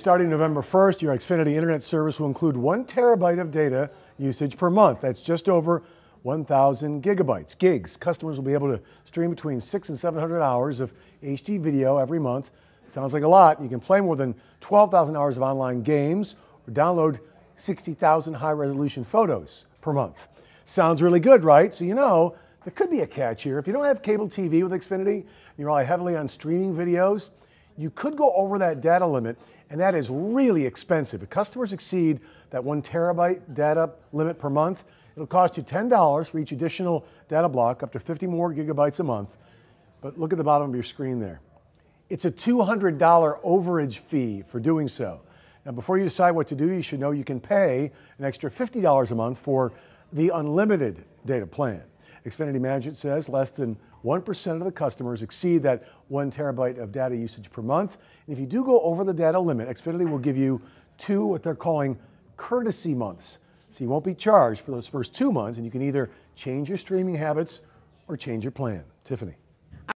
Starting November 1st, your Xfinity internet service will include one terabyte of data usage per month. That's just over 1,000 gigabytes. Gigs. Customers will be able to stream between six and 700 hours of HD video every month. Sounds like a lot. You can play more than 12,000 hours of online games or download 60,000 high resolution photos per month. Sounds really good, right? So you know there could be a catch here. If you don't have cable TV with Xfinity, and you rely heavily on streaming videos, you could go over that data limit, and that is really expensive. If customers exceed that one terabyte data limit per month, it'll cost you $10 for each additional data block, up to 50 more gigabytes a month. But look at the bottom of your screen there. It's a $200 overage fee for doing so. Now, before you decide what to do, you should know you can pay an extra $50 a month for the unlimited data plan. Xfinity Management says less than 1% of the customers exceed that one terabyte of data usage per month. And if you do go over the data limit, Xfinity will give you two what they're calling courtesy months. So you won't be charged for those first two months, and you can either change your streaming habits or change your plan. Tiffany.